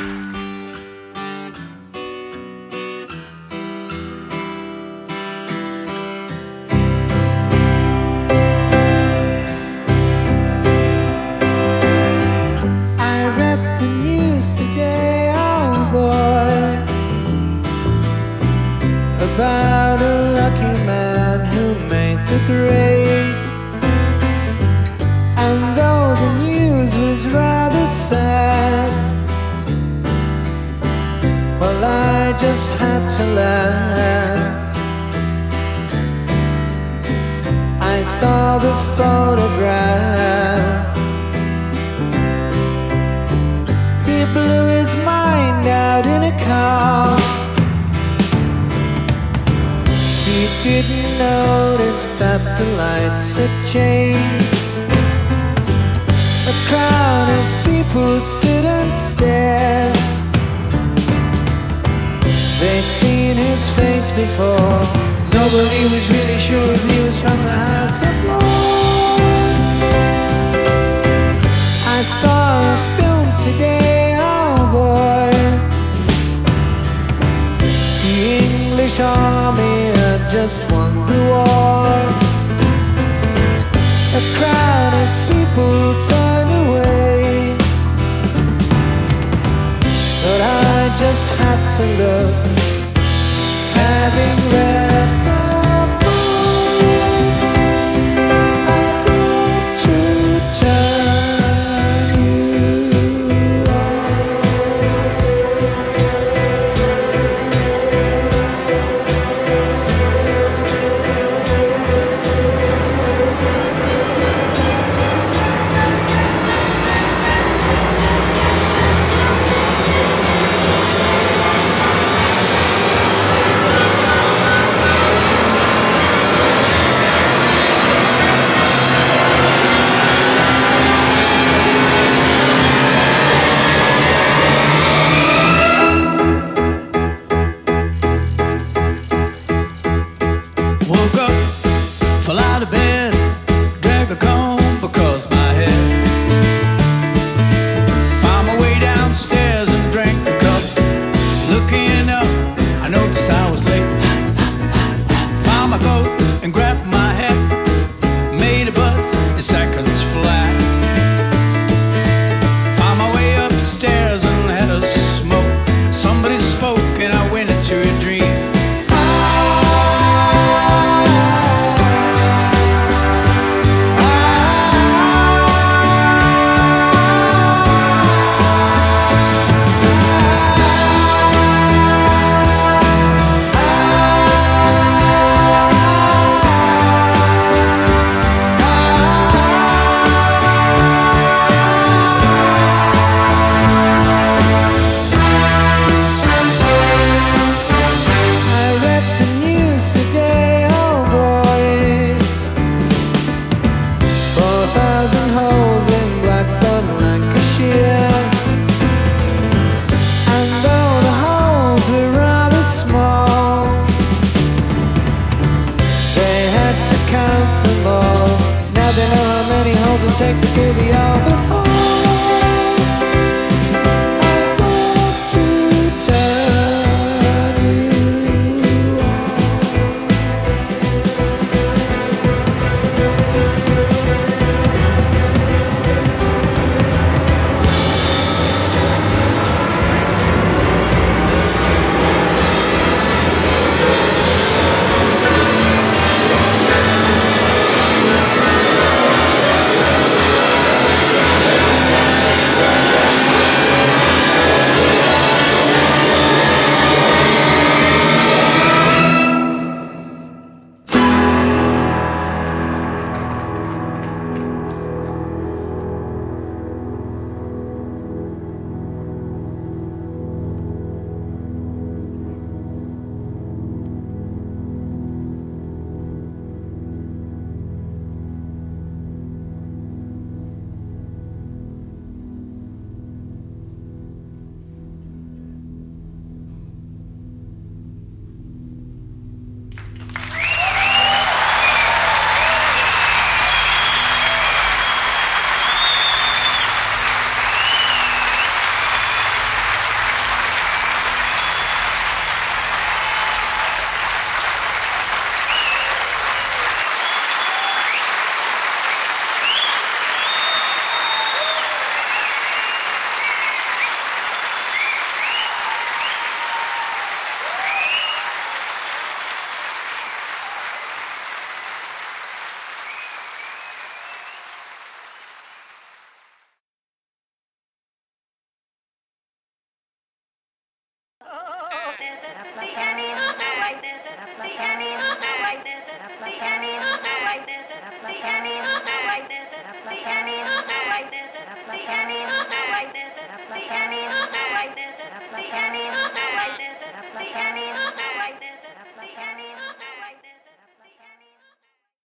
about to laugh. I saw the photograph. He blew his mind out in a car. He didn't notice that the lights had changed. A crowd of people his face before. Nobody was really sure if he was from the House of Lords. I saw a film today, oh boy. The English army had just won the war. A crowd of people turned away. But I just had to look, having read takes it to the overhaul. Yeah, that, that's